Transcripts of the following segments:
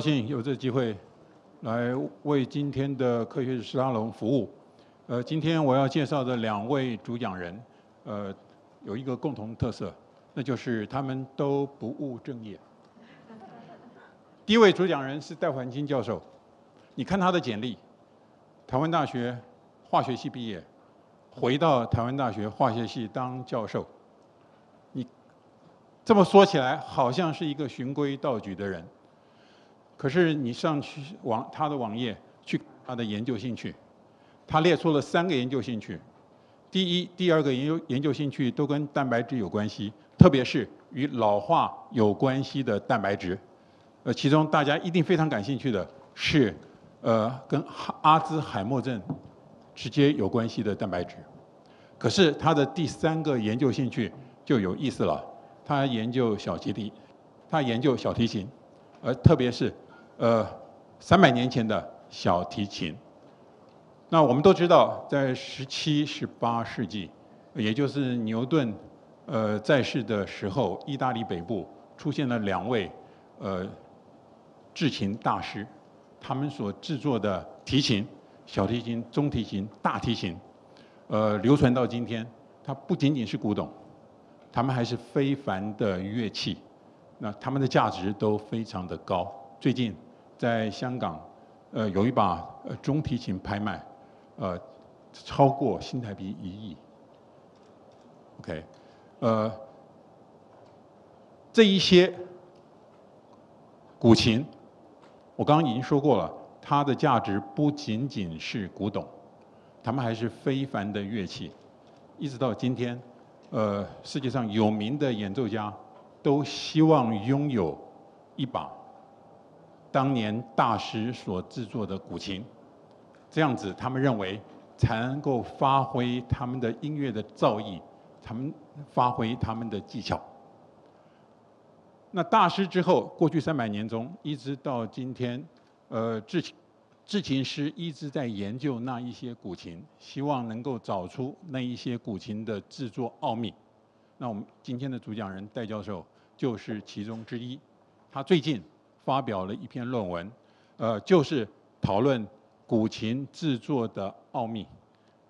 高兴有这机会来为今天的科学史沙龙服务。呃，今天我要介绍的两位主讲人，呃，有一个共同特色，那就是他们都不务正业。第一位主讲人是戴环清教授，你看他的简历，台湾大学化学系毕业，回到台湾大学化学系当教授。你这么说起来，好像是一个循规蹈矩的人。可是你上去网他的网页去他的研究兴趣，他列出了三个研究兴趣，第一、第二个研究研究兴趣都跟蛋白质有关系，特别是与老化有关系的蛋白质。呃，其中大家一定非常感兴趣的是，呃，跟阿兹海默症直接有关系的蛋白质。可是他的第三个研究兴趣就有意思了，他研究小提琴，他研究小提琴，而特别是。呃，三百年前的小提琴。那我们都知道，在十七、十八世纪，也就是牛顿呃在世的时候，意大利北部出现了两位呃制琴大师，他们所制作的提琴、小提琴、中提琴、大提琴，呃，流传到今天，它不仅仅是古董，他们还是非凡的乐器。那他们的价值都非常的高。最近。在香港，呃，有一把呃中提琴拍卖，呃，超过新台币一亿。OK，呃，这一些古琴，我刚刚已经说过了，它的价值不仅仅是古董，它们还是非凡的乐器。一直到今天，呃，世界上有名的演奏家都希望拥有一把。当年大师所制作的古琴，这样子他们认为才能够发挥他们的音乐的造诣，他们发挥他们的技巧。那大师之后，过去三百年中，一直到今天，呃，制琴制琴师一直在研究那一些古琴，希望能够找出那一些古琴的制作奥秘。那我们今天的主讲人戴教授就是其中之一，他最近。发表了一篇论文，呃，就是讨论古琴制作的奥秘。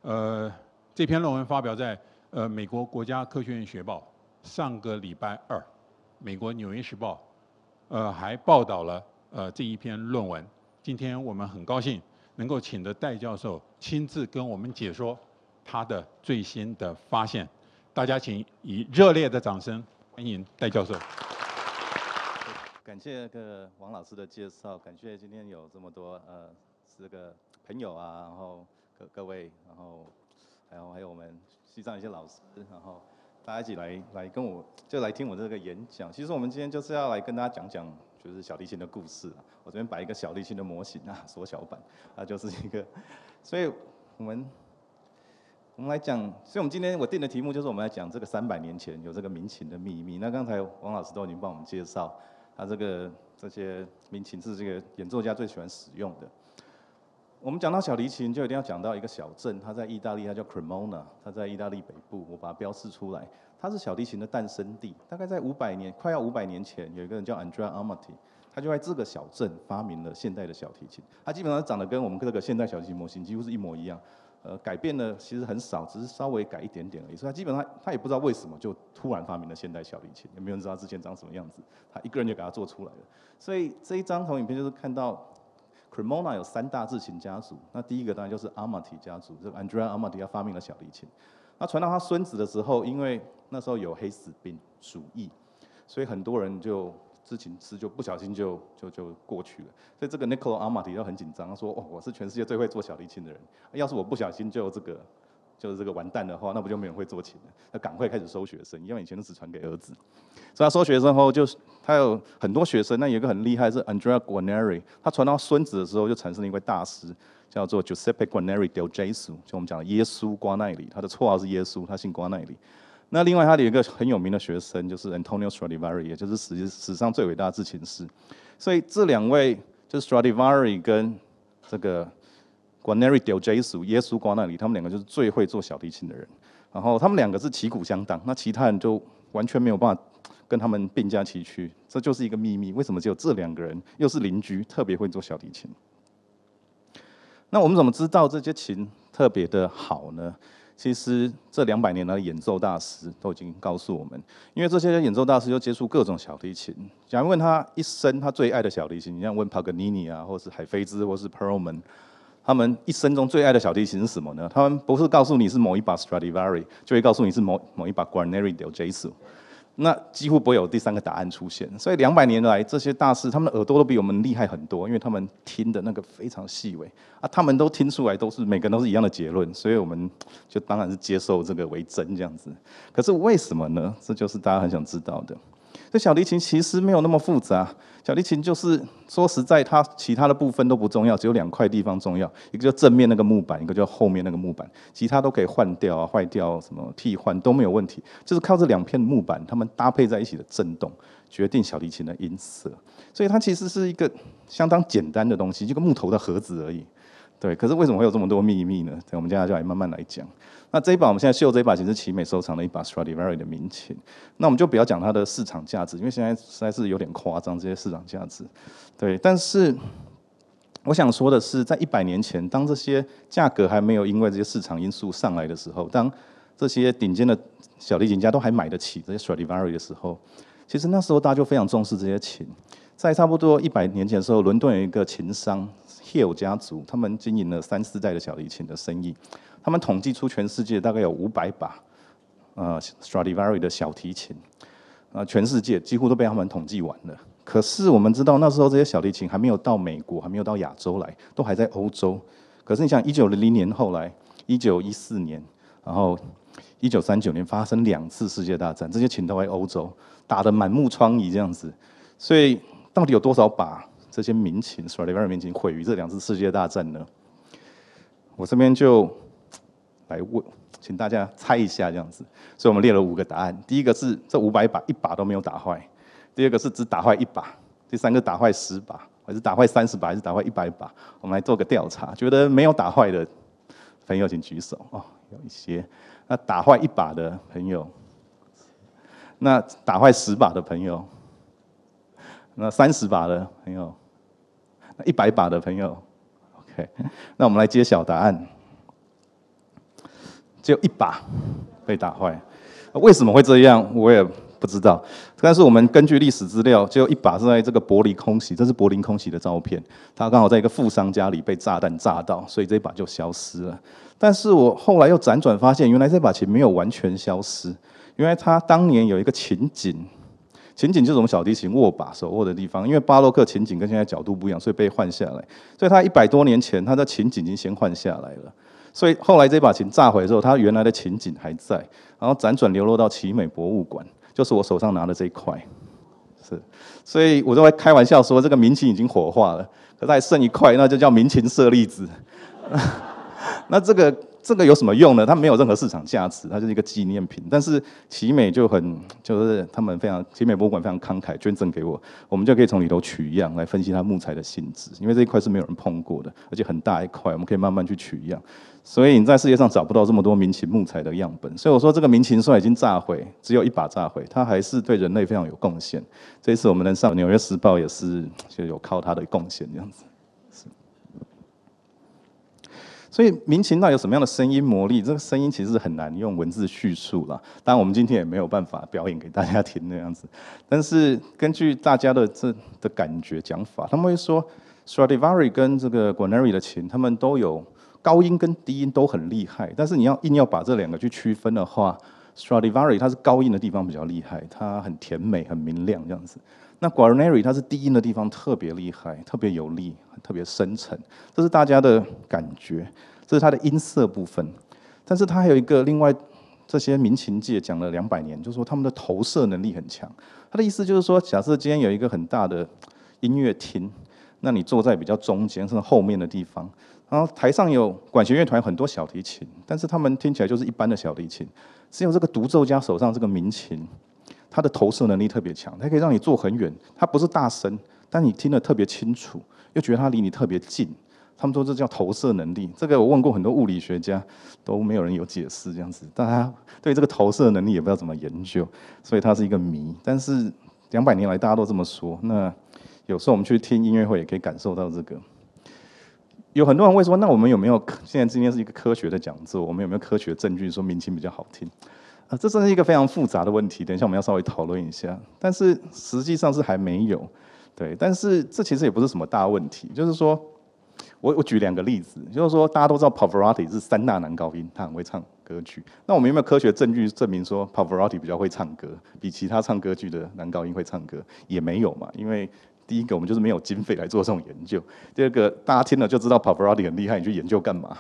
呃，这篇论文发表在呃美国国家科学院学报。上个礼拜二，美国纽约时报呃还报道了呃这一篇论文。今天我们很高兴能够请的戴教授亲自跟我们解说他的最新的发现。大家请以热烈的掌声欢迎戴教授。感谢个王老师的介绍，感谢今天有这么多呃这个朋友啊，然后各各位，然后还有还有我们西藏一些老师，然后大家一起来来跟我就来听我这个演讲。其实我们今天就是要来跟大家讲讲就是小提琴的故事啊。我这边摆一个小提琴的模型啊，缩小版，啊就是一个，所以我们我们来讲，所以我们今天我定的题目就是我们来讲这个三百年前有这个民琴的秘密。那刚才王老师都已经帮我们介绍。他这个这些民琴是这个演奏家最喜欢使用的。我们讲到小提琴，就一定要讲到一个小镇，它在意大利，它叫 Cremona，它在意大利北部。我把它标示出来，它是小提琴的诞生地。大概在五百年，快要五百年前，有一个人叫 Andrea Amati，他就在这个小镇发明了现代的小提琴。它基本上长得跟我们这个现代小提琴模型几乎是一模一样。呃，改变呢其实很少，只是稍微改一点点而已。所以他基本上他也不知道为什么就突然发明了现代小提琴，也没有人知道之前长什么样子。他一个人就给他做出来了。所以这一张投影片就是看到 Cremona 有三大制琴家族。那第一个当然就是 Amati 家族，这个 Andrea Amati 他发明了小提琴。那传到他孙子的时候，因为那时候有黑死病、鼠疫，所以很多人就。事情是就不小心就就就过去了，所以这个 Nicolo Amati 就很紧张，说：“哦，我是全世界最会做小提琴的人，要是我不小心就这个就是这个完蛋的话，那不就没人会做琴了？那赶快开始收学生，因为以前都只传给儿子。所以他收学生后，就他有很多学生，那有一个很厉害是 Andrea Guarneri，他传到孙子的时候，就产生了一位大师，叫做 Giuseppe Guarneri del Gesù，就我们讲的耶稣瓜奈里，他的绰号是耶稣，他姓瓜奈里。那另外，他有一个很有名的学生，就是 Antonio Stradivari，也就是史史上最伟大的制琴师。所以这两位就是 Stradivari 跟这个 g u a n e r i del Gesù 耶稣瓜那里，他们两个就是最会做小提琴的人。然后他们两个是旗鼓相当，那其他人就完全没有办法跟他们并驾齐驱，这就是一个秘密。为什么只有这两个人，又是邻居，特别会做小提琴？那我们怎么知道这些琴特别的好呢？其实这两百年来的演奏大师都已经告诉我们，因为这些演奏大师又接触各种小提琴。假如问他一生他最爱的小提琴，你像问帕格尼尼啊，或是海菲兹，或是 Perlman。他们一生中最爱的小提琴是什么呢？他们不是告诉你是某一把 Stradivari，就会告诉你是某某一把 Guarneri del j e s u。那几乎不会有第三个答案出现。所以两百年来，这些大师他们的耳朵都比我们厉害很多，因为他们听的那个非常细微啊，他们都听出来都是每个人都是一样的结论，所以我们就当然是接受这个为真这样子。可是为什么呢？这就是大家很想知道的。这小提琴其实没有那么复杂，小提琴就是说实在，它其他的部分都不重要，只有两块地方重要，一个叫正面那个木板，一个叫后面那个木板，其他都可以换掉啊、坏掉什么替换都没有问题，就是靠这两片木板，它们搭配在一起的震动，决定小提琴的音色。所以它其实是一个相当简单的东西，就个木头的盒子而已。对，可是为什么会有这么多秘密呢？我们接下来就来慢慢来讲。那这一把我们现在秀这一把琴是奇美收藏的一把 Stradivari 的名琴。那我们就不要讲它的市场价值，因为现在实在是有点夸张这些市场价值。对，但是我想说的是，在一百年前，当这些价格还没有因为这些市场因素上来的时候，当这些顶尖的小提琴家都还买得起这些 Stradivari 的时候，其实那时候大家就非常重视这些琴。在差不多一百年前的时候，伦敦有一个琴商。Hill 家族，他们经营了三四代的小提琴的生意，他们统计出全世界大概有五百把，呃，Stradivari 的小提琴，啊，全世界几乎都被他们统计完了。可是我们知道那时候这些小提琴还没有到美国，还没有到亚洲来，都还在欧洲。可是你想，一九零零年后来，一九一四年，然后一九三九年发生两次世界大战，这些琴都在欧洲打得满目疮痍这样子。所以到底有多少把？这些民琴，Stradivari 民琴毁于这两次世界大战呢？我这边就来问，请大家猜一下这样子。所以我们列了五个答案：第一个是这五百把一把都没有打坏；第二个是只打坏一把；第三个打坏十把，还是打坏三十把，还是打坏一百把？我们来做个调查，觉得没有打坏的朋友请举手哦，有一些。那打坏一把的朋友，那打坏十把的朋友，那三十把的朋友。那一百把的朋友，OK，那我们来揭晓答案。只有一把被打坏，为什么会这样？我也不知道。但是我们根据历史资料，只有一把是在这个柏林空袭，这是柏林空袭的照片。它刚好在一个富商家里被炸弹炸到，所以这把就消失了。但是我后来又辗转发现，原来这把琴没有完全消失，因为它当年有一个琴颈。琴颈就是我们小提琴握把手握的地方，因为巴洛克琴颈跟现在角度不一样，所以被换下来。所以它一百多年前，它的琴颈已经先换下来了。所以后来这把琴炸毁之后，它原来的情景还在，然后辗转流落到奇美博物馆，就是我手上拿的这一块。是，所以我都会开玩笑说，这个民琴已经火化了，可是还剩一块，那就叫民琴舍利子。那这个。这个有什么用呢？它没有任何市场价值，它就是一个纪念品。但是奇美就很，就是他们非常奇美博物馆非常慷慨捐赠给我，我们就可以从里头取样来分析它木材的性质。因为这一块是没有人碰过的，而且很大一块，我们可以慢慢去取样。所以你在世界上找不到这么多民琴木材的样本。所以我说这个民琴虽然已经炸毁，只有一把炸毁，它还是对人类非常有贡献。这一次我们能上《纽约时报》也是就有靠它的贡献这样子。所以民琴到底有什么样的声音魔力？这个声音其实很难用文字叙述了。当然，我们今天也没有办法表演给大家听那样子。但是根据大家的这的感觉讲法，他们会说，Stradivari 跟这个 g u a n e r i 的琴，他们都有高音跟低音都很厉害。但是你要硬要把这两个去区分的话，Stradivari 它是高音的地方比较厉害，它很甜美、很明亮这样子。那 Guarneri 它是低音的地方特别厉害，特别有力，特别深沉，这是大家的感觉，这是它的音色部分。但是它还有一个另外，这些民琴界讲了两百年，就是说他们的投射能力很强。他的意思就是说，假设今天有一个很大的音乐厅，那你坐在比较中间甚至后面的地方，然后台上有管弦乐团很多小提琴，但是他们听起来就是一般的小提琴，只有这个独奏家手上这个民琴。它的投射能力特别强，它可以让你坐很远，它不是大声，但你听得特别清楚，又觉得它离你特别近，他们说这叫投射能力。这个我问过很多物理学家，都没有人有解释这样子。大家对这个投射能力也不知道怎么研究，所以它是一个谜。但是两百年来大家都这么说。那有时候我们去听音乐会也可以感受到这个。有很多人会说，那我们有没有现在今天是一个科学的讲座，我们有没有科学证据说民琴比较好听？啊，这真是一个非常复杂的问题。等一下我们要稍微讨论一下。但是实际上是还没有。对，但是这其实也不是什么大问题。就是说，我我举两个例子，就是说大家都知道 Pavarotti 是三大男高音，他很会唱歌剧。那我们有没有科学证据证明说 Pavarotti 比较会唱歌，比其他唱歌剧的男高音会唱歌？也没有嘛，因为第一个我们就是没有经费来做这种研究。第二个大家听了就知道 Pavarotti 很厉害，你去研究干嘛？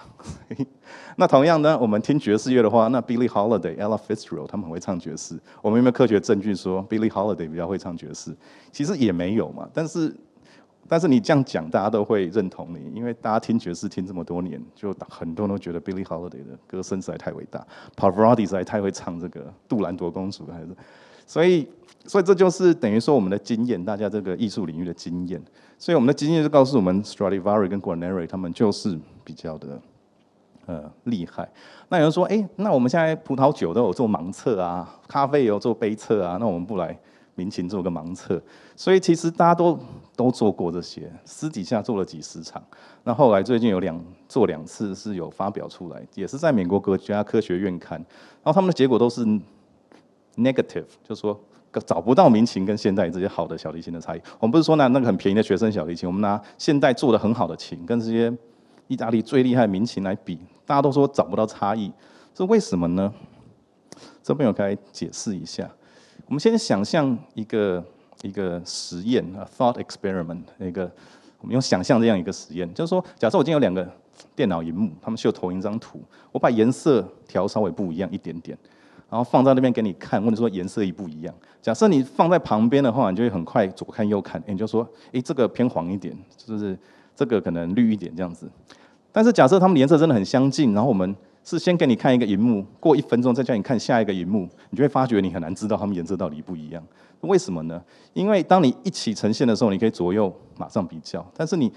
那同样呢，我们听爵士乐的话，那 Billie Holiday、Ella Fitzgerald 他们很会唱爵士。我们有没有科学证据说 Billie Holiday 比较会唱爵士？其实也没有嘛，但是，但是你这样讲，大家都会认同你，因为大家听爵士听这么多年，就很多人都觉得 Billie Holiday 的歌声实在太伟大，Pavarotti 实在太会唱这个杜兰朵公主，还是，所以，所以这就是等于说我们的经验，大家这个艺术领域的经验，所以我们的经验就告诉我们，Stradivari 跟 Guarneri 他们就是比较的，呃，厉害。那有人说，哎，那我们现在葡萄酒都有做盲测啊，咖啡也有做杯测啊，那我们不来？民情做个盲测，所以其实大家都都做过这些，私底下做了几十场。那后来最近有两做两次是有发表出来，也是在美国国家科学院看，然后他们的结果都是 negative，就说找不到民情跟现代这些好的小提琴的差异。我们不是说拿那个很便宜的学生小提琴，我们拿现代做的很好的琴跟这些意大利最厉害的民琴来比，大家都说找不到差异，是为什么呢？这边我可以解释一下。我们先想象一个一个实验啊，thought experiment，那个我们用想象这样一个实验，就是说，假设我今天有两个电脑荧幕，他们秀投影一张图，我把颜色调稍微不一样一点点，然后放在那边给你看，或者说颜色一不一样。假设你放在旁边的话，你就会很快左看右看，你就说，诶，这个偏黄一点，就是这个可能绿一点这样子。但是假设它们颜色真的很相近，然后我们是先给你看一个荧幕，过一分钟再叫你看下一个荧幕，你就会发觉你很难知道它们颜色到底不一样。为什么呢？因为当你一起呈现的时候，你可以左右马上比较，但是你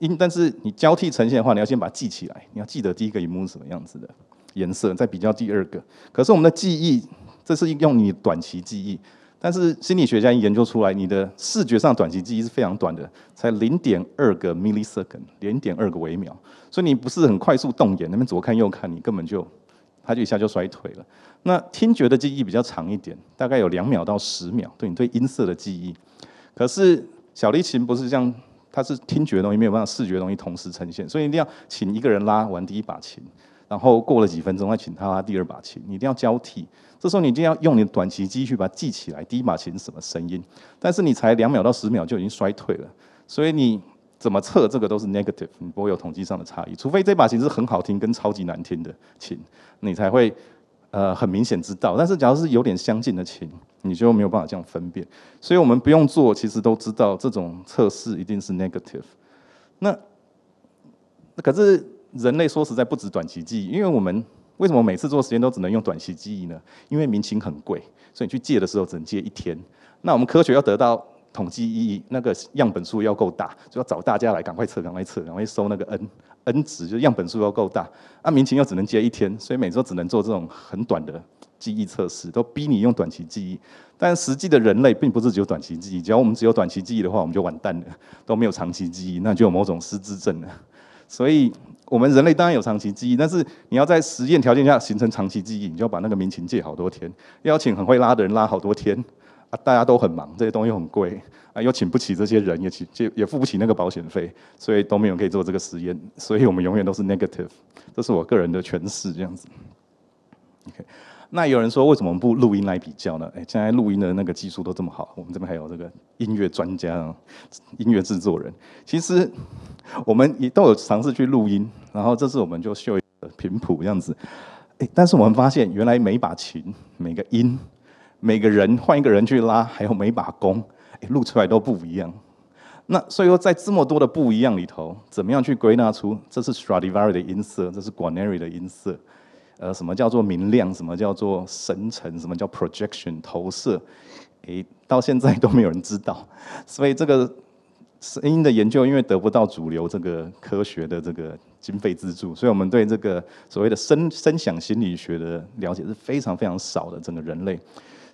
因但是你交替呈现的话，你要先把它记起来，你要记得第一个荧幕是什么样子的颜色，再比较第二个。可是我们的记忆，这是用你短期记忆。但是心理学家研究出来，你的视觉上短期记忆是非常短的，才零点二个 millisecond，零点二个微秒。所以你不是很快速动眼，那边左看右看，你根本就，它就一下就衰退了。那听觉的记忆比较长一点，大概有两秒到十秒，对你对音色的记忆。可是小提琴不是这样，它是听觉的东西没有办法视觉的东西同时呈现，所以一定要请一个人拉完第一把琴，然后过了几分钟再请他拉第二把琴，你一定要交替。这时候你一定要用你的短期记忆把它记起来，第一把琴是什么声音，但是你才两秒到十秒就已经衰退了，所以你怎么测这个都是 negative，你不会有统计上的差异，除非这把琴是很好听跟超级难听的琴，你才会呃很明显知道。但是假如是有点相近的琴，你就没有办法这样分辨，所以我们不用做，其实都知道这种测试一定是 negative。那可是人类说实在不止短期记忆，因为我们。为什么每次做实验都只能用短期记忆呢？因为民情很贵，所以你去借的时候只能借一天。那我们科学要得到统计意义，那个样本数要够大，就要找大家来赶快测，赶快测，赶快收那个 n n 值，就样本数要够大。那民情又只能借一天，所以每周只能做这种很短的记忆测试，都逼你用短期记忆。但实际的人类并不是只有短期记忆，只要我们只有短期记忆的话，我们就完蛋了，都没有长期记忆，那就有某种失智症了。所以。我们人类当然有长期记忆，但是你要在实验条件下形成长期记忆，你就要把那个民情借好多天，邀请很会拉的人拉好多天，啊，大家都很忙，这些东西很贵，啊，又请不起这些人，也请也也付不起那个保险费，所以都没有人可以做这个实验，所以我们永远都是 negative，这是我个人的诠释，这样子。OK。那有人说，为什么不录音来比较呢？哎，现在录音的那个技术都这么好，我们这边还有这个音乐专家、音乐制作人。其实我们也都有尝试去录音，然后这次我们就秀一个频谱这样子。哎，但是我们发现，原来每把琴、每个音、每个人换一个人去拉，还有每把弓，哎，录出来都不一样。那所以说，在这么多的不一样里头，怎么样去归纳出这是 Stradivari 的音色，这是 Guarneri 的音色？呃，什么叫做明亮？什么叫做生成？什么叫 projection 投射？诶，到现在都没有人知道。所以这个声音的研究，因为得不到主流这个科学的这个经费资助，所以我们对这个所谓的声声响心理学的了解是非常非常少的。整个人类，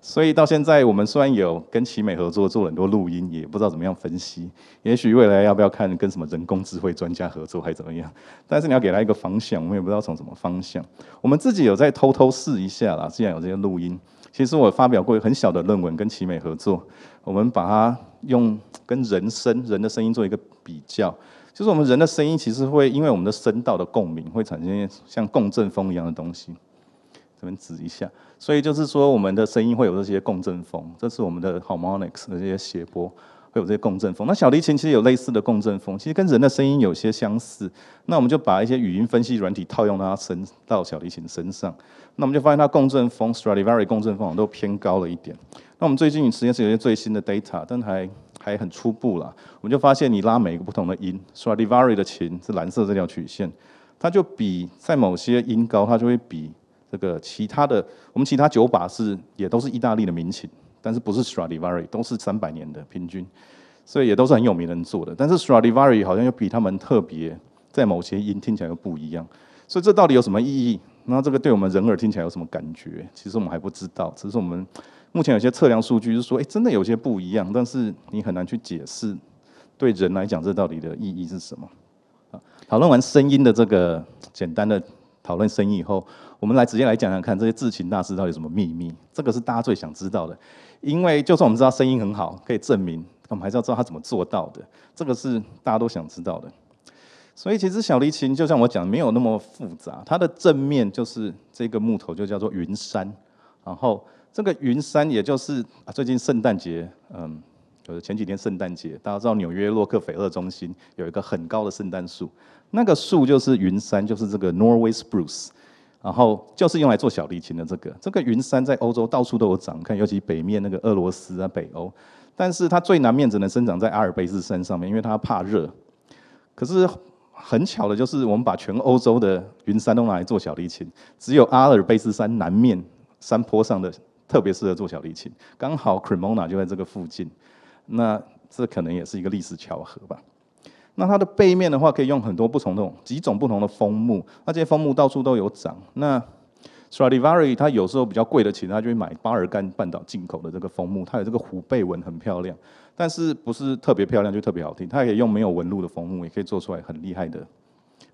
所以到现在我们虽然有跟奇美合作做很多录音，也不知道怎么样分析。也许未来要不要看跟什么人工智慧专家合作，还怎么样？但是你要给他一个方向，我们也不知道从什么方向。我们自己有在偷偷试一下啦，既然有这些录音。其实我发表过很小的论文，跟奇美合作，我们把它用跟人声、人的声音做一个比较，就是我们人的声音其实会因为我们的声道的共鸣，会产生像共振风一样的东西。这边指一下，所以就是说我们的声音会有这些共振风，这是我们的 harmonics 的这些谐波。会有这些共振风，那小提琴其实有类似的共振风，其实跟人的声音有些相似。那我们就把一些语音分析软体套用到它身到小提琴身上，那我们就发现它共振风 Stradivari 共振风都偏高了一点。那我们最近实验室有些最新的 data，但还还很初步啦。我们就发现你拉每一个不同的音，Stradivari 的琴是蓝色这条曲线，它就比在某些音高，它就会比这个其他的我们其他九把是也都是意大利的民琴。但是不是 Stradivari 都是三百年的平均，所以也都是很有名人做的。但是 Stradivari 好像又比他们特别，在某些音听起来又不一样。所以这到底有什么意义？那这个对我们人耳听起来有什么感觉？其实我们还不知道。只是我们目前有些测量数据是说，哎，真的有些不一样。但是你很难去解释，对人来讲这到底的意义是什么？啊，讨论完声音的这个简单的讨论声音以后，我们来直接来讲讲看，这些制琴大师到底有什么秘密？这个是大家最想知道的。因为就算我们知道声音很好，可以证明，我们还是要知道他怎么做到的。这个是大家都想知道的。所以其实小提琴就像我讲，没有那么复杂。它的正面就是这个木头，就叫做云杉。然后这个云杉，也就是，最近圣诞节，嗯，就是前几天圣诞节，大家知道纽约洛克菲勒中心有一个很高的圣诞树，那个树就是云杉，就是这个 Norway spruce。然后就是用来做小提琴的这个，这个云杉在欧洲到处都有长，看尤其北面那个俄罗斯啊、北欧，但是它最南面只能生长在阿尔卑斯山上面，因为它怕热。可是很巧的就是，我们把全欧洲的云杉都拿来做小提琴，只有阿尔卑斯山南面山坡上的特别适合做小提琴，刚好 Cremona 就在这个附近，那这可能也是一个历史巧合吧。那它的背面的话，可以用很多不同的几种不同的枫木，那这些枫木到处都有长。那 Stradivari 它有时候比较贵的琴，它就会买巴尔干半岛进口的这个枫木，它有这个虎背纹很漂亮，但是不是特别漂亮就特别好听。它可以用没有纹路的枫木，也可以做出来很厉害的、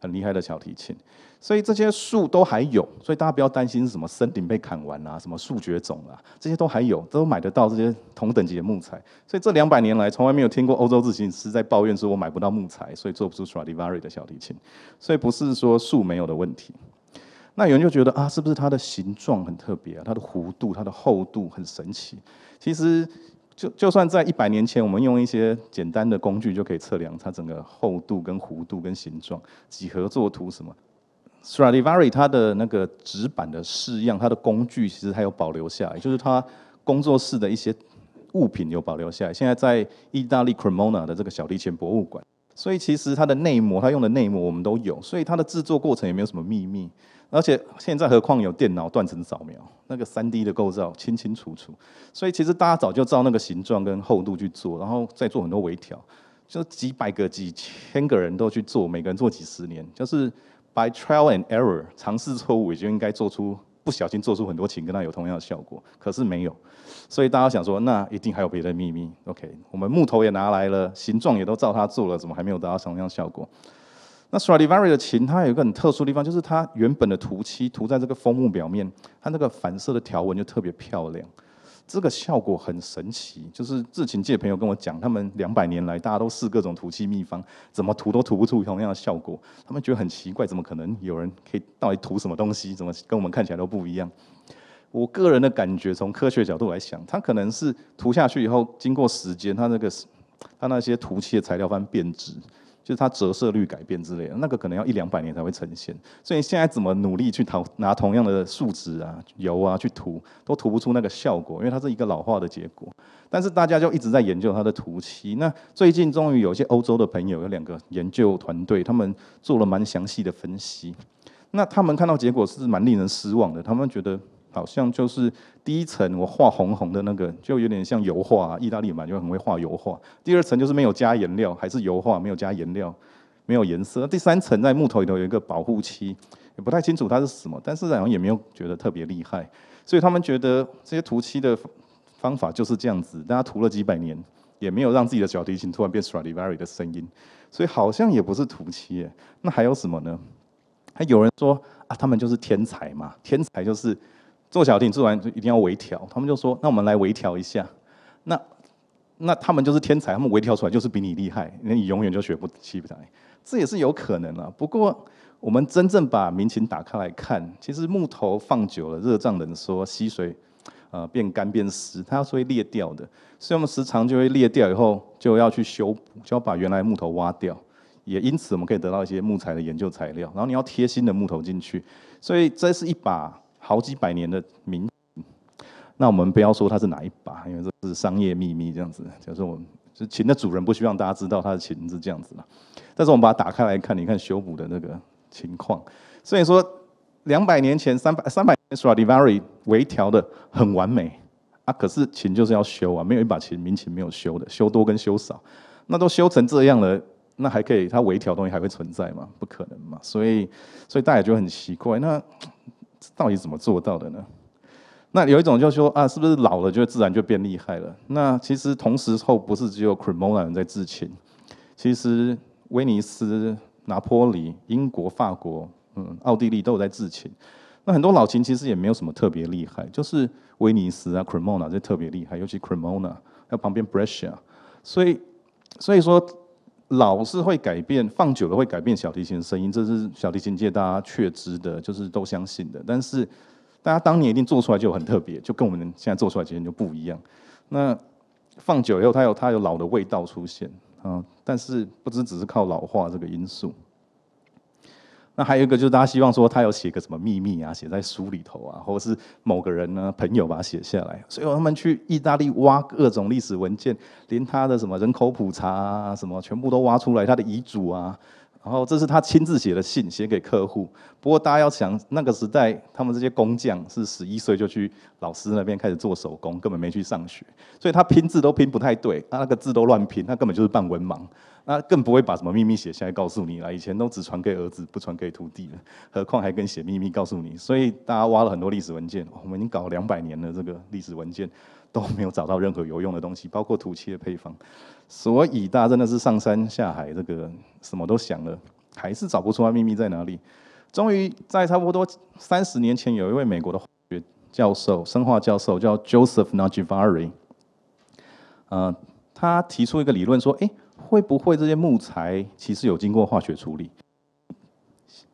很厉害的小提琴。所以这些树都还有，所以大家不要担心什么森林被砍完啊，什么树绝种啊，这些都还有，都买得到这些同等级的木材。所以这两百年来，从来没有听过欧洲制琴师在抱怨说我买不到木材，所以做不出 Stradivari 的小提琴。所以不是说树没有的问题。那有人就觉得啊，是不是它的形状很特别啊？它的弧度、它的厚度很神奇。其实就就算在一百年前，我们用一些简单的工具就可以测量它整个厚度、跟弧度、跟形状，几何作图什么。Stradivari 它的那个纸板的式样，它的工具其实还有保留下来，就是他工作室的一些物品有保留下来。现在在意大利 Cremona 的这个小提琴博物馆，所以其实它的内膜，它用的内膜我们都有，所以它的制作过程也没有什么秘密。而且现在何况有电脑断层扫描，那个三 D 的构造清清楚楚，所以其实大家早就照那个形状跟厚度去做，然后再做很多微调，就几百个、几千个人都去做，每个人做几十年，就是。By trial and error，尝试错误也就应该做出不小心做出很多琴跟它有同样的效果，可是没有，所以大家想说那一定还有别的秘密。OK，我们木头也拿来了，形状也都照它做了，怎么还没有达到同样效果？那 Stradivari 的琴它有一个很特殊的地方，就是它原本的涂漆涂在这个枫木表面，它那个反射的条纹就特别漂亮。这个效果很神奇，就是制琴界朋友跟我讲，他们两百年来大家都试各种涂漆秘方，怎么涂都涂不出同样的效果。他们觉得很奇怪，怎么可能有人可以到底涂什么东西，怎么跟我们看起来都不一样？我个人的感觉，从科学角度来想，它可能是涂下去以后，经过时间，它那个它那些涂漆的材料发生变质。就是它折射率改变之类的，那个可能要一两百年才会呈现。所以现在怎么努力去淘拿同样的树脂啊、油啊去涂，都涂不出那个效果，因为它是一个老化的结果。但是大家就一直在研究它的涂漆。那最近终于有些欧洲的朋友有两个研究团队，他们做了蛮详细的分析。那他们看到结果是蛮令人失望的。他们觉得好像就是第一层我画红红的那个，就有点像油画，意大利嘛就很会画油画。第二层就是没有加颜料，还是油画，没有加颜料，没有颜色。第三层在木头里头有一个保护漆，也不太清楚它是什么，但是好像也没有觉得特别厉害。所以他们觉得这些涂漆的方法就是这样子，大家涂了几百年，也没有让自己的小提琴突然变 Stradivari 的声音，所以好像也不是涂漆。那还有什么呢？还有人说啊，他们就是天才嘛，天才就是做小提做完就一定要微调。他们就说，那我们来微调一下。那那他们就是天才，他们微调出来就是比你厉害，那你永远就学不起不来。这也是有可能啊。不过我们真正把民琴打开来看，其实木头放久了，热胀冷缩，吸水，呃，变干变湿，它是会裂掉的。所以我们时常就会裂掉以后，就要去修补，就要把原来木头挖掉。也因此，我们可以得到一些木材的研究材料。然后你要贴新的木头进去，所以这是一把好几百年的名。那我们不要说它是哪一把，因为这是商业秘密，这样子。就是我们是琴的主人不希望大家知道他的琴是这样子嘛。但是我们把它打开来看，你看修补的那个情况。所以说，两百年前、三百三百年，Stradivari 微调的很完美啊。可是琴就是要修啊，没有一把琴民琴没有修的，修多跟修少，那都修成这样了。那还可以，它微调东西还会存在吗？不可能嘛！所以，所以大家就很奇怪，那到底怎么做到的呢？那有一种就是说啊，是不是老了就自然就变厉害了？那其实同时候不是只有 Cremona 人在制琴，其实威尼斯、拿坡里、英国、法国、嗯、奥地利都有在制琴。那很多老琴其实也没有什么特别厉害，就是威尼斯啊、Cremona 这特别厉害，尤其 Cremona 还有旁边 Brescia，所以，所以说。老是会改变，放久了会改变小提琴的声音，这是小提琴界大家确知的，就是都相信的。但是大家当年一定做出来就很特别，就跟我们现在做出来其实就不一样。那放久以后，它有它有老的味道出现啊，但是不知只是靠老化这个因素。那还有一个就是大家希望说他有写个什么秘密啊，写在书里头啊，或者是某个人呢朋友把它写下来，所以他们去意大利挖各种历史文件，连他的什么人口普查啊，什么全部都挖出来，他的遗嘱啊，然后这是他亲自写的信，写给客户。不过大家要想，那个时代他们这些工匠是十一岁就去老师那边开始做手工，根本没去上学，所以他拼字都拼不太对，他那个字都乱拼，他根本就是半文盲。那更不会把什么秘密写下来告诉你了。以前都只传给儿子，不传给徒弟了，何况还跟写秘密告诉你。所以大家挖了很多历史文件，我们已经搞两百年了，这个历史文件都没有找到任何有用的东西，包括土漆的配方。所以大家真的是上山下海，这个什么都想了，还是找不出来秘密在哪里。终于在差不多三十年前，有一位美国的化学教授，生化教授叫 Joseph Najvari，呃，他提出一个理论说，哎。会不会这些木材其实有经过化学处理？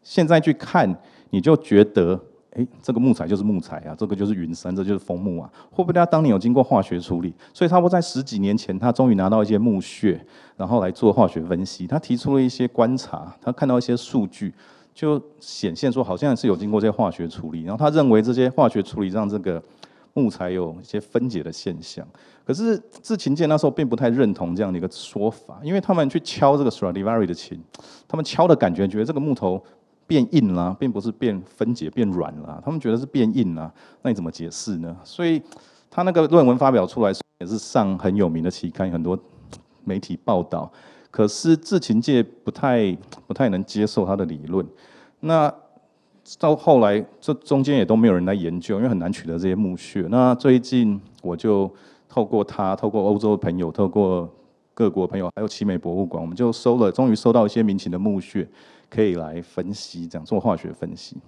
现在去看，你就觉得，哎，这个木材就是木材啊，这个就是云杉，这就是枫木啊。会不会他当年有经过化学处理？所以差不在十几年前，他终于拿到一些木屑，然后来做化学分析。他提出了一些观察，他看到一些数据，就显现说好像是有经过这些化学处理。然后他认为这些化学处理让这个木材有一些分解的现象。可是制琴界那时候并不太认同这样的一个说法，因为他们去敲这个 Stradivari 的琴，他们敲的感觉觉得这个木头变硬了，并不是变分解变软了，他们觉得是变硬了。那你怎么解释呢？所以他那个论文发表出来也是上很有名的期刊，很多媒体报道。可是制琴界不太不太能接受他的理论。那到后来这中间也都没有人来研究，因为很难取得这些墓穴。那最近我就。透过他，透过欧洲的朋友，透过各国朋友，还有奇美博物馆，我们就收了，终于收到一些民情的墓穴，可以来分析，这样做化学分析。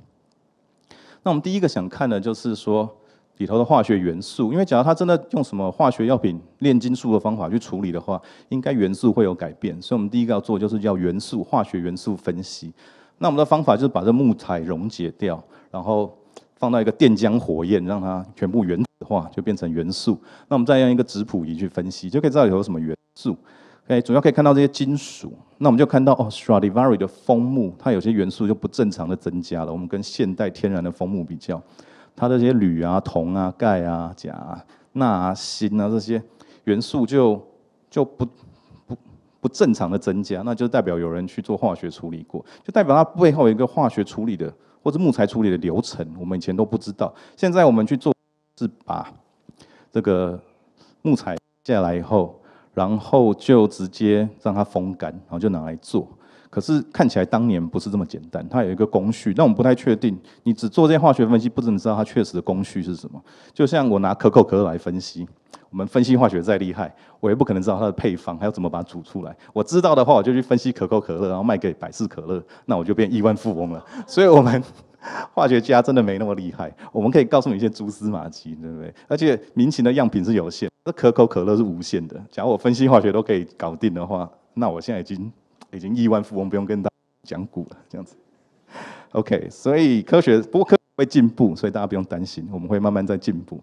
那我们第一个想看的就是说里头的化学元素，因为假如他真的用什么化学药品炼金术的方法去处理的话，应该元素会有改变。所以我们第一个要做就是叫元素化学元素分析。那我们的方法就是把这木材溶解掉，然后。放到一个电浆火焰，让它全部原子化，就变成元素。那我们再用一个质谱仪去分析，就可以知道有什么元素。OK，主要可以看到这些金属。那我们就看到哦，Stradivari 的枫木，它有些元素就不正常的增加了。我们跟现代天然的枫木比较，它这些铝啊、铜啊、钙啊、钾、钠啊、锌啊这些元素就就不不正常的增加，那就代表有人去做化学处理过，就代表它背后有一个化学处理的。或者木材处理的流程，我们以前都不知道。现在我们去做是把这个木材下来以后，然后就直接让它风干，然后就拿来做。可是看起来当年不是这么简单，它有一个工序，但我们不太确定。你只做这些化学分析，不怎么知道它确实的工序是什么。就像我拿可口可乐来分析，我们分析化学再厉害，我也不可能知道它的配方还要怎么把它煮出来。我知道的话，我就去分析可口可乐，然后卖给百事可乐，那我就变亿万富翁了。所以，我们化学家真的没那么厉害。我们可以告诉你一些蛛丝马迹，对不对？而且民情的样品是有限，那可口可乐是无限的。假如我分析化学都可以搞定的话，那我现在已经。已经亿万富翁，不用跟大家讲股了，这样子。OK，所以科学不过科会进步，所以大家不用担心，我们会慢慢在进步。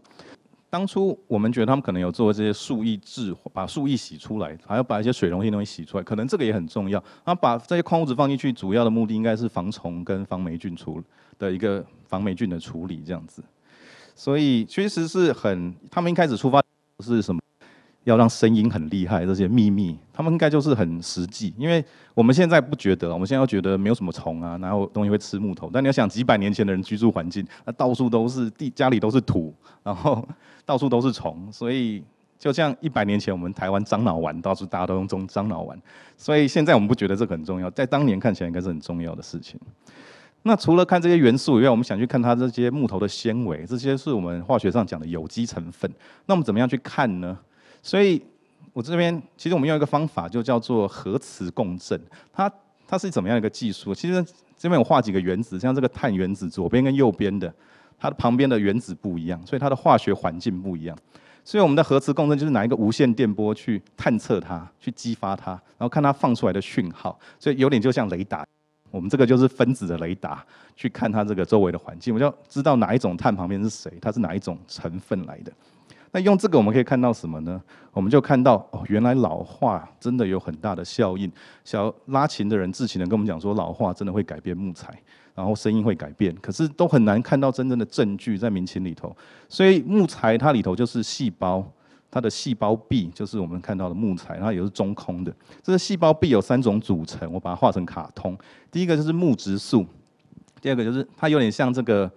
当初我们觉得他们可能有做这些树液质，把树液洗出来，还要把一些水溶性东西洗出来，可能这个也很重要。那把这些矿物质放进去，主要的目的应该是防虫跟防霉菌处的一个防霉菌的处理，这样子。所以其实是很，他们一开始出发是什么？要让声音很厉害，这些秘密，他们应该就是很实际，因为我们现在不觉得，我们现在觉得没有什么虫啊，然后东西会吃木头。但你要想几百年前的人居住环境，那到处都是地，家里都是土，然后 到处都是虫，所以就像一百年前我们台湾樟脑丸，到处大家都用中樟脑丸，所以现在我们不觉得这个很重要，在当年看起来应该是很重要的事情。那除了看这些元素以外，我们想去看它这些木头的纤维，这些是我们化学上讲的有机成分。那我们怎么样去看呢？所以，我这边其实我们用一个方法，就叫做核磁共振。它它是怎么样一个技术？其实这边我画几个原子，像这个碳原子，左边跟右边的，它的旁边的原子不一样，所以它的化学环境不一样。所以我们的核磁共振就是拿一个无线电波去探测它，去激发它，然后看它放出来的讯号。所以有点就像雷达，我们这个就是分子的雷达，去看它这个周围的环境，我就知道哪一种碳旁边是谁，它是哪一种成分来的。那用这个我们可以看到什么呢？我们就看到哦，原来老化真的有很大的效应。小拉琴的人、制琴人跟我们讲说，老化真的会改变木材，然后声音会改变。可是都很难看到真正的证据在民琴里头。所以木材它里头就是细胞，它的细胞壁就是我们看到的木材，它也是中空的。这个细胞壁有三种组成，我把它画成卡通。第一个就是木质素，第二个就是它有点像这个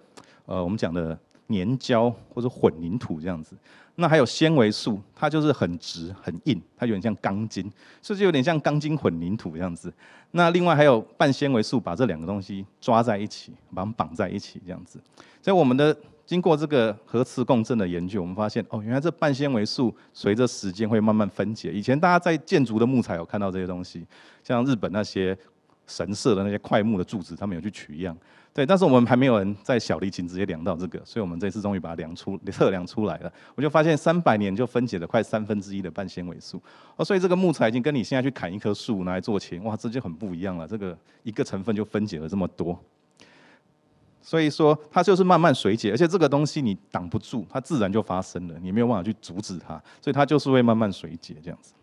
呃我们讲的粘胶或者混凝土这样子。那还有纤维素，它就是很直很硬，它有点像钢筋，甚至有点像钢筋混凝土这样子。那另外还有半纤维素，把这两个东西抓在一起，把它们绑在一起这样子。所以我们的经过这个核磁共振的研究，我们发现哦，原来这半纤维素随着时间会慢慢分解。以前大家在建筑的木材有看到这些东西，像日本那些神社的那些块木的柱子，他们有去取样。对，但是我们还没有人在小提琴直接量到这个，所以我们这次终于把它量出、测量出来了。我就发现三百年就分解了快三分之一的半纤维素，哦，所以这个木材已经跟你现在去砍一棵树拿来做琴，哇，这就很不一样了。这个一个成分就分解了这么多，所以说它就是慢慢水解，而且这个东西你挡不住，它自然就发生了，你没有办法去阻止它，所以它就是会慢慢水解这样子。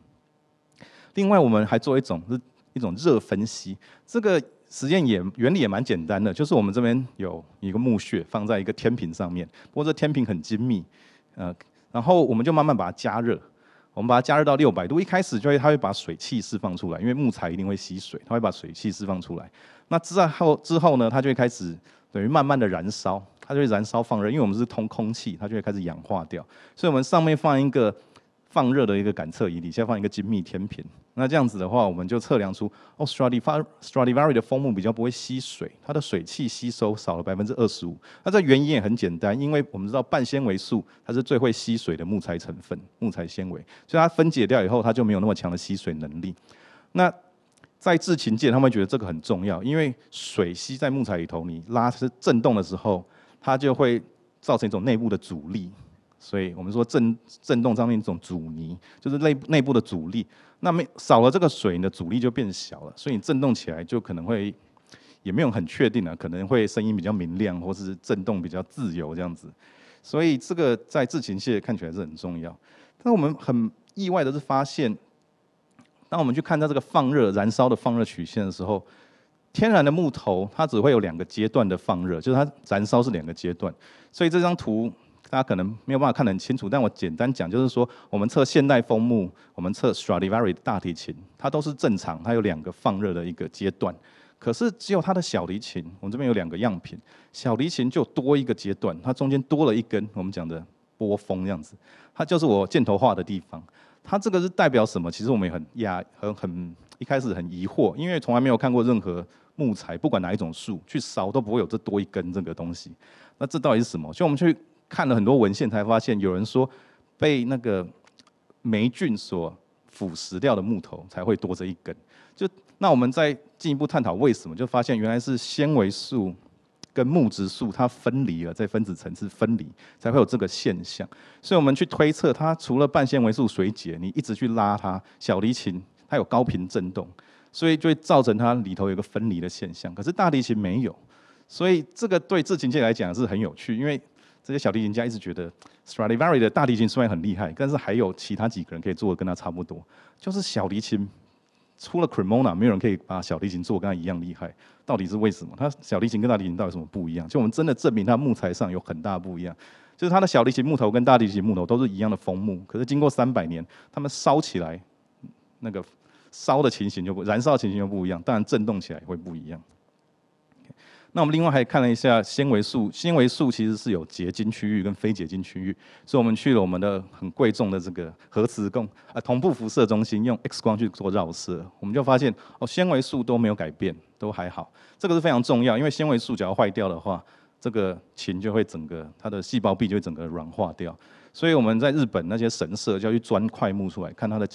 另外，我们还做一种是一种热分析，这个。实验也原理也蛮简单的，就是我们这边有一个木屑放在一个天平上面，不过这天平很精密，呃，然后我们就慢慢把它加热，我们把它加热到六百度，一开始就会它会把水汽释放出来，因为木材一定会吸水，它会把水汽释放出来。那之后之后呢，它就会开始等于慢慢的燃烧，它就会燃烧放热，因为我们是通空气，它就会开始氧化掉。所以我们上面放一个。放热的一个感测仪，底下放一个精密天平。那这样子的话，我们就测量出哦，Stradivari 的枫木比较不会吸水，它的水汽吸收少了百分之二十五。那这原因也很简单，因为我们知道半纤维素它是最会吸水的木材成分，木材纤维，所以它分解掉以后，它就没有那么强的吸水能力。那在制琴界，他们觉得这个很重要，因为水吸在木材里头，你拉是震动的时候，它就会造成一种内部的阻力。所以我们说震震动上面一种阻尼，就是内内部的阻力。那没少了这个水，你的阻力就变小了，所以你震动起来就可能会也没有很确定了，可能会声音比较明亮，或是震动比较自由这样子。所以这个在制琴界看起来是很重要。但我们很意外的是发现，当我们去看它这个放热燃烧的放热曲线的时候，天然的木头它只会有两个阶段的放热，就是它燃烧是两个阶段。所以这张图。大家可能没有办法看得很清楚，但我简单讲，就是说，我们测现代枫木，我们测 Stradivari 大提琴，它都是正常，它有两个放热的一个阶段。可是只有它的小提琴，我们这边有两个样品，小提琴就多一个阶段，它中间多了一根我们讲的波峰这样子，它就是我箭头画的地方。它这个是代表什么？其实我们也很压很很一开始很疑惑，因为从来没有看过任何木材，不管哪一种树去烧都不会有这多一根这个东西。那这到底是什么？就我们去看了很多文献，才发现有人说被那个霉菌所腐蚀掉的木头才会多这一根。就那我们再进一步探讨为什么，就发现原来是纤维素跟木质素它分离了，在分子层次分离才会有这个现象。所以我们去推测，它除了半纤维素水解，你一直去拉它，小提琴它有高频振动，所以就会造成它里头有个分离的现象。可是大提琴没有，所以这个对制琴界来讲是很有趣，因为这些小提琴家一直觉得 Stradivari 的大提琴虽然很厉害，但是还有其他几个人可以做的跟他差不多，就是小提琴。除了 Cremona，没有人可以把小提琴做跟他一样厉害。到底是为什么？他小提琴跟大提琴到底什么不一样？就我们真的证明它木材上有很大不一样。就是它的小提琴木头跟大提琴木头都是一样的枫木，可是经过三百年，它们烧起来那个烧的情形就不燃烧的情形就不一样，当然震动起来也会不一样。那我们另外还看了一下纤维素，纤维素其实是有结晶区域跟非结晶区域，所以我们去了我们的很贵重的这个核磁共啊同步辐射中心，用 X 光去做绕射，我们就发现哦纤维素都没有改变，都还好，这个是非常重要，因为纤维素只要坏掉的话，这个琴就会整个它的细胞壁就会整个软化掉，所以我们在日本那些神社就要去钻块木出来，看它的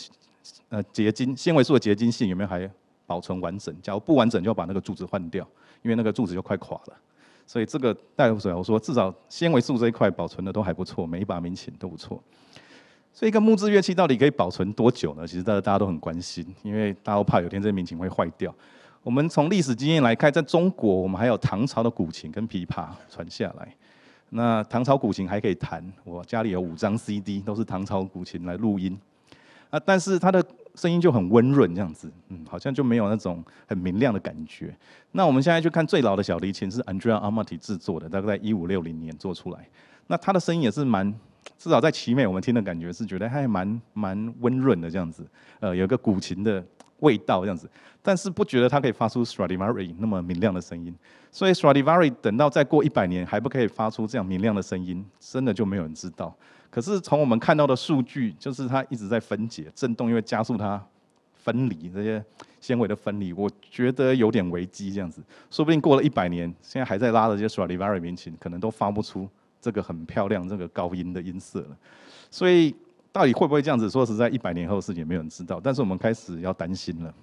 呃结晶纤维素的结晶性有没有还保存完整，假如不完整就要把那个柱子换掉。因为那个柱子就快垮了，所以这个大夫说，我说至少纤维素这一块保存的都还不错，每一把民琴都不错。所以一个木质乐器到底可以保存多久呢？其实大家大家都很关心，因为大家都怕有天这些民琴会坏掉。我们从历史经验来看，在中国我们还有唐朝的古琴跟琵琶传下来。那唐朝古琴还可以弹，我家里有五张 CD，都是唐朝古琴来录音。啊，但是它的声音就很温润，这样子，嗯，好像就没有那种很明亮的感觉。那我们现在去看最老的小提琴是 Andrea Amati 制作的，大概在一五六零年做出来。那它的声音也是蛮，至少在奇美我们听的感觉是觉得还蛮蛮温润的这样子，呃，有个古琴的味道这样子。但是不觉得它可以发出 Stradivari 那么明亮的声音。所以 Stradivari 等到再过一百年还不可以发出这样明亮的声音，真的就没有人知道。可是从我们看到的数据，就是它一直在分解，震动因为加速它分离这些纤维的分离，我觉得有点危机这样子。说不定过了一百年，现在还在拉的这些 Stradivari 民琴，可能都发不出这个很漂亮这个高音的音色了。所以到底会不会这样子？说实在，一百年后的事情没有人知道。但是我们开始要担心了。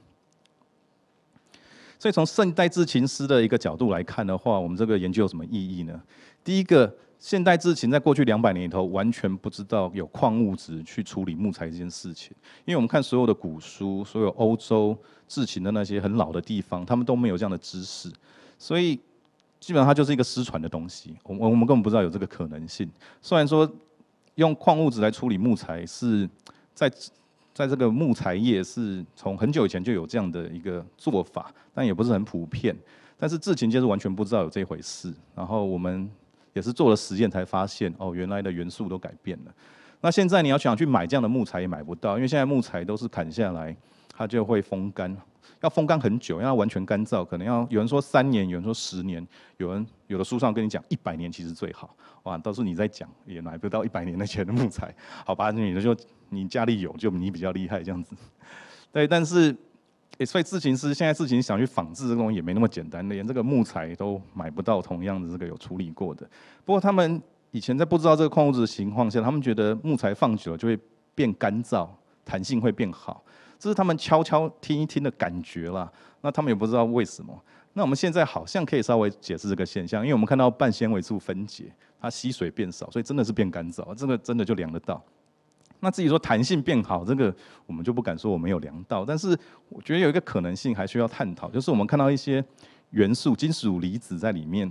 所以从现代制琴师的一个角度来看的话，我们这个研究有什么意义呢？第一个。现代制琴在过去两百年里头，完全不知道有矿物质去处理木材这件事情。因为我们看所有的古书，所有欧洲制琴的那些很老的地方，他们都没有这样的知识，所以基本上它就是一个失传的东西。我我们根本不知道有这个可能性。虽然说用矿物质来处理木材是在在这个木材业是从很久以前就有这样的一个做法，但也不是很普遍。但是制琴界是完全不知道有这回事。然后我们。也是做了实验才发现，哦，原来的元素都改变了。那现在你要想去买这样的木材也买不到，因为现在木材都是砍下来，它就会风干，要风干很久，要完全干燥，可能要有人说三年，有人说十年，有人有的书上跟你讲一百年其实最好。哇，都是你在讲，也买不到一百年的前的木材。好吧，那你就你家里有，就你比较厉害这样子。对，但是。所以，自行师现在自行想去仿制这个东西也没那么简单，连这个木材都买不到同样的这个有处理过的。不过，他们以前在不知道这个矿物质的情况下，他们觉得木材放久了就会变干燥，弹性会变好，这是他们悄悄听一听的感觉啦。那他们也不知道为什么。那我们现在好像可以稍微解释这个现象，因为我们看到半纤维素分解，它吸水变少，所以真的是变干燥，这个真的就量得到。那自己说弹性变好，这个我们就不敢说我没有量到，但是我觉得有一个可能性还需要探讨，就是我们看到一些元素、金属离子在里面，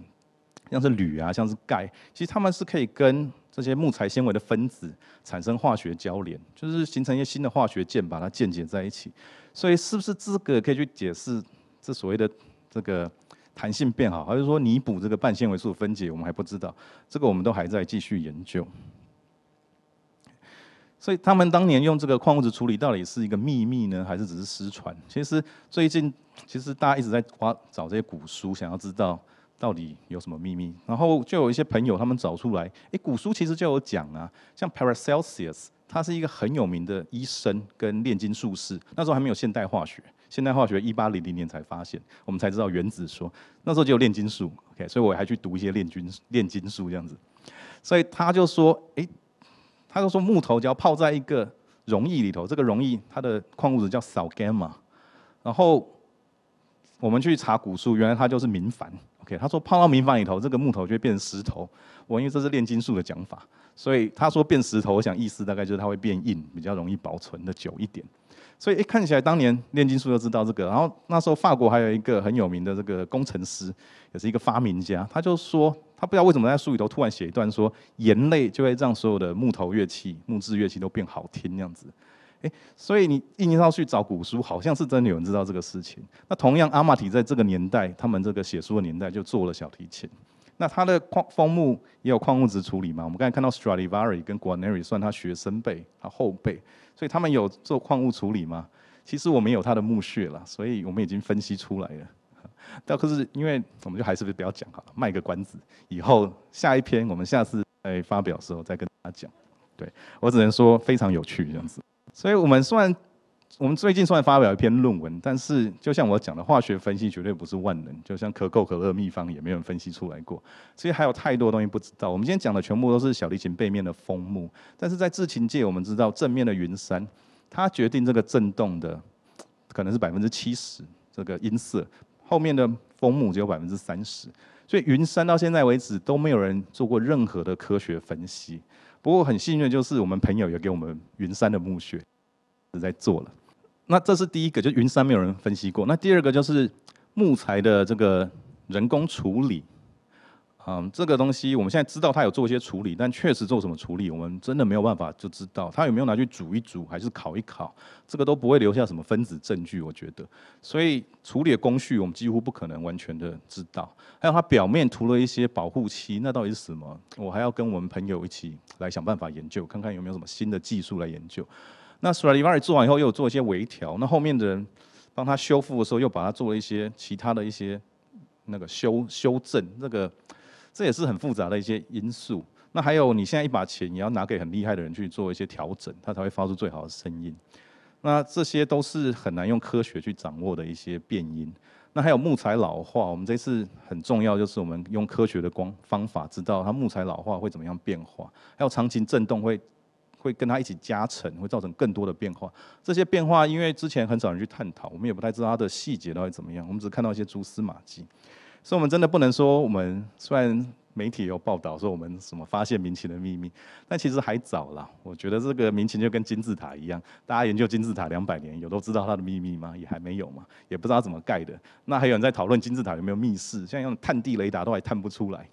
像是铝啊，像是钙，其实它们是可以跟这些木材纤维的分子产生化学交联，就是形成一些新的化学键，把它键结在一起。所以是不是这个可以去解释这所谓的这个弹性变好，还是说弥补这个半纤维素分解？我们还不知道，这个我们都还在继续研究。所以他们当年用这个矿物质处理到底是一个秘密呢，还是只是失传？其实最近其实大家一直在挖找这些古书，想要知道到底有什么秘密。然后就有一些朋友他们找出来，诶，古书其实就有讲啊，像 Paracelsus，他是一个很有名的医生跟炼金术士，那时候还没有现代化学，现代化学一八零零年才发现，我们才知道原子说，那时候就有炼金术，OK，所以我还去读一些炼金炼金术这样子，所以他就说，诶。他就说木头只要泡在一个溶液里头，这个溶液它的矿物质叫少 gamma，然后我们去查古书，原来它就是明矾。OK，他说泡到明矾里头，这个木头就会变成石头。我因为这是炼金术的讲法，所以他说变石头，我想意思大概就是它会变硬，比较容易保存的久一点。所以一看起来当年炼金术就知道这个。然后那时候法国还有一个很有名的这个工程师，也是一个发明家，他就说。他不知道为什么在书里头突然写一段说，盐类就会让所有的木头乐器、木质乐器都变好听那样子。诶，所以你印上去找古书，好像是真的有人知道这个事情。那同样，阿玛提在这个年代，他们这个写书的年代就做了小提琴。那他的矿枫木也有矿物质处理嘛？我们刚才看到 Stradivari 跟 Guarneri 算他学生辈、他后辈，所以他们有做矿物处理吗？其实我们有他的墓穴了，所以我们已经分析出来了。但可是，因为我们就还是不要讲好了，卖个关子，以后下一篇我们下次在发表的时候再跟大家讲。对我只能说非常有趣这样子。所以我们虽然我们最近虽然发表一篇论文，但是就像我讲的，化学分析绝对不是万能，就像可口可乐秘方也没有人分析出来过。所以还有太多东西不知道。我们今天讲的全部都是小提琴背面的枫木，但是在制琴界，我们知道正面的云杉，它决定这个振动的可能是百分之七十这个音色。后面的枫木只有百分之三十，所以云山到现在为止都没有人做过任何的科学分析。不过很幸运的就是我们朋友也给我们云山的墓穴是在做了。那这是第一个，就云山没有人分析过。那第二个就是木材的这个人工处理。嗯，这个东西我们现在知道它有做一些处理，但确实做什么处理，我们真的没有办法就知道它有没有拿去煮一煮，还是烤一烤，这个都不会留下什么分子证据，我觉得。所以处理的工序我们几乎不可能完全的知道。还有它表面涂了一些保护漆，那到底是什么？我还要跟我们朋友一起来想办法研究，看看有没有什么新的技术来研究。那 Stradivari 做完以后又做一些微调，那后面的人帮他修复的时候又把它做了一些其他的一些那个修修正，那个。这也是很复杂的一些因素。那还有，你现在一把琴，你要拿给很厉害的人去做一些调整，他才会发出最好的声音。那这些都是很难用科学去掌握的一些变音。那还有木材老化，我们这次很重要，就是我们用科学的光方法，知道它木材老化会怎么样变化。还有长琴震动会会跟它一起加成，会造成更多的变化。这些变化，因为之前很少人去探讨，我们也不太知道它的细节到底怎么样，我们只看到一些蛛丝马迹。所以，我们真的不能说我们虽然媒体有报道说我们什么发现民情的秘密，但其实还早啦。我觉得这个民情就跟金字塔一样，大家研究金字塔两百年，有都知道它的秘密吗？也还没有嘛，也不知道怎么盖的。那还有人在讨论金字塔有没有密室，现在用探地雷达都还探不出来。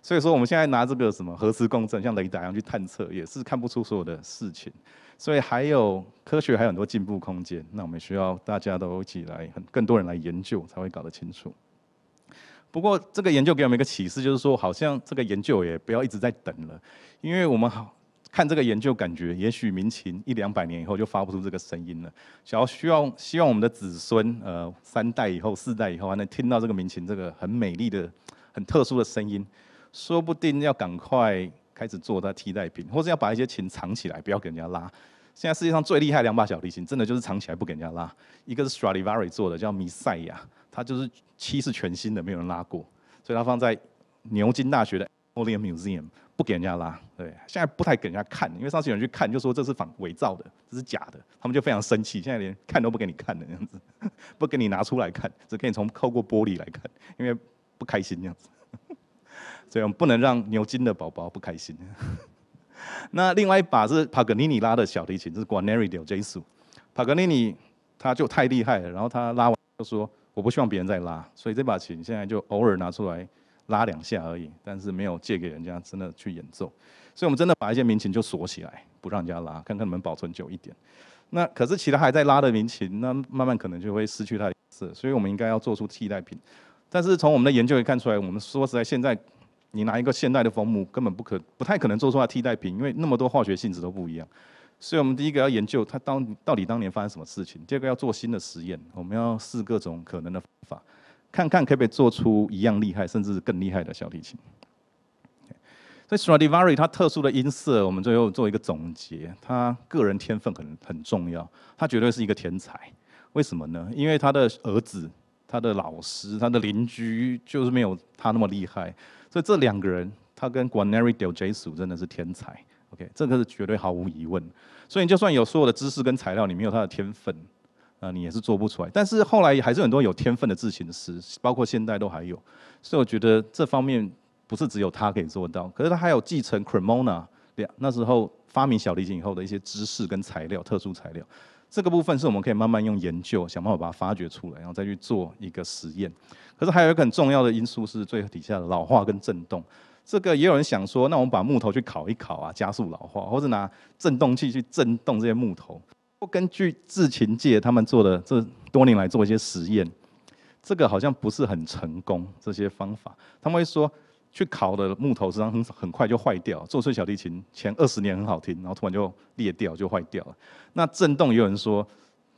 所以说，我们现在拿这个什么核磁共振，像雷达一样去探测，也是看不出所有的事情。所以还有科学还有很多进步空间。那我们需要大家都一起来，很更多人来研究，才会搞得清楚。不过，这个研究给我们一个启示，就是说，好像这个研究也不要一直在等了，因为我们好看这个研究，感觉也许民情一两百年以后就发不出这个声音了。想要需要希望我们的子孙，呃，三代以后、四代以后还能听到这个民情这个很美丽的、很特殊的声音，说不定要赶快开始做它替代品，或是要把一些琴藏起来，不要给人家拉。现在世界上最厉害两把小提琴，真的就是藏起来不给人家拉。一个是 Stradivari 做的，叫弥赛亚，它就是漆是全新的，没有人拉过，所以它放在牛津大学的 Olean Museum，不给人家拉。对，现在不太给人家看，因为上次有人去看，就说这是仿伪造的，这是假的，他们就非常生气，现在连看都不给你看的样子，不给你拿出来看，只可以从透过玻璃来看，因为不开心这样子。所以我们不能让牛津的宝宝不开心。那另外一把是帕格尼尼拉的小提琴，是 Guarneri del Gesù。帕格尼尼他就太厉害了，然后他拉完就说我不希望别人再拉，所以这把琴现在就偶尔拿出来拉两下而已，但是没有借给人家真的去演奏。所以我们真的把一些民琴就锁起来，不让人家拉，看看能不能保存久一点。那可是其他还在拉的民琴，那慢慢可能就会失去它的色，所以我们应该要做出替代品。但是从我们的研究也看出来，我们说实在现在。你拿一个现代的枫木，根本不可不太可能做出来替代品，因为那么多化学性质都不一样，所以我们第一个要研究他当到底当年发生什么事情，第二个要做新的实验，我们要试各种可能的方法，看看可不可以做出一样厉害甚至更厉害的小提琴。所以 Stradivari 他特殊的音色，我们最后做一个总结，他个人天分很很重要，他绝对是一个天才。为什么呢？因为他的儿子、他的老师、他的邻居就是没有他那么厉害，所以这两个人，他跟 Guarneri del Gesù 真的是天才。OK，这个是绝对毫无疑问。所以你就算有所有的知识跟材料，你没有他的天分，啊，你也是做不出来。但是后来还是很多有天分的制琴师，包括现代都还有。所以我觉得这方面。不是只有他可以做到，可是他还有继承 Cremona 两那时候发明小提琴以后的一些知识跟材料，特殊材料。这个部分是我们可以慢慢用研究想办法把它发掘出来，然后再去做一个实验。可是还有一个很重要的因素是最底下的老化跟震动。这个也有人想说，那我们把木头去烤一烤啊，加速老化，或者拿振动器去震动这些木头。不根据制琴界他们做的这多年来做一些实验，这个好像不是很成功。这些方法他们会说。去烤的木头实际上很很快就坏掉，做出小提琴前二十年很好听，然后突然就裂掉就坏掉了。那震动也有人说，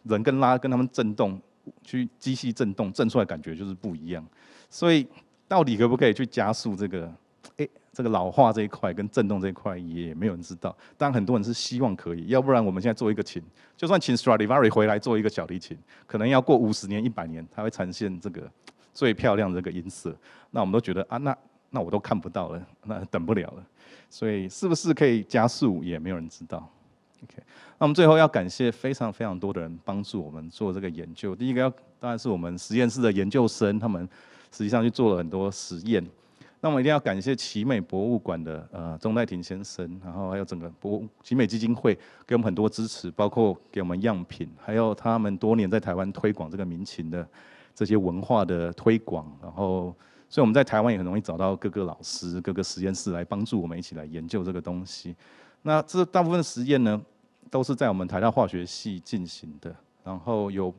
人跟拉跟他们震动，去机器震动震出来感觉就是不一样。所以到底可不可以去加速这个？诶，这个老化这一块跟震动这一块也没有人知道。当然很多人是希望可以，要不然我们现在做一个琴，就算请 Stradivari 回来做一个小提琴，可能要过五十年、一百年，它会呈现这个最漂亮的这个音色。那我们都觉得啊，那。那我都看不到了，那等不了了，所以是不是可以加速，也没有人知道。OK，那我们最后要感谢非常非常多的人帮助我们做这个研究。第一个要当然是我们实验室的研究生，他们实际上去做了很多实验。那我们一定要感谢奇美博物馆的呃钟代廷先生，然后还有整个博奇美基金会给我们很多支持，包括给我们样品，还有他们多年在台湾推广这个民情的这些文化的推广，然后。所以我们在台湾也很容易找到各个老师、各个实验室来帮助我们一起来研究这个东西。那这大部分实验呢，都是在我们台大化学系进行的，然后有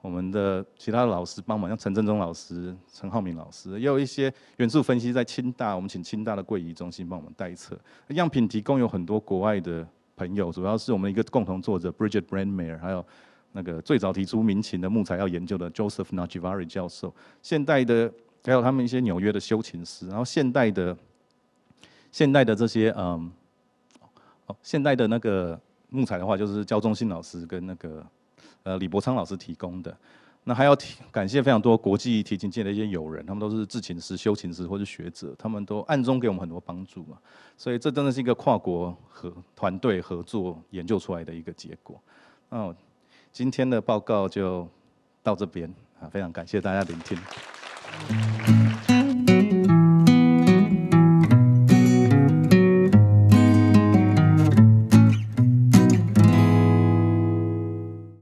我们的其他的老师帮忙，像陈振中老师、陈浩明老师，也有一些元素分析在清大，我们请清大的桂仪中心帮我们代测。样品提供有很多国外的朋友，主要是我们一个共同作者 Bridget Brandmeier，还有那个最早提出民琴的木材要研究的 Joseph Najvari 教授，现代的。还有他们一些纽约的修琴师，然后现代的、现代的这些嗯，哦，现代的那个木材的话，就是焦中信老师跟那个呃李伯昌老师提供的。那还要提感谢非常多国际提琴界的一些友人，他们都是制琴师、修琴师或是学者，他们都暗中给我们很多帮助嘛。所以这真的是一个跨国和团队合作研究出来的一个结果。那今天的报告就到这边啊，非常感谢大家聆听。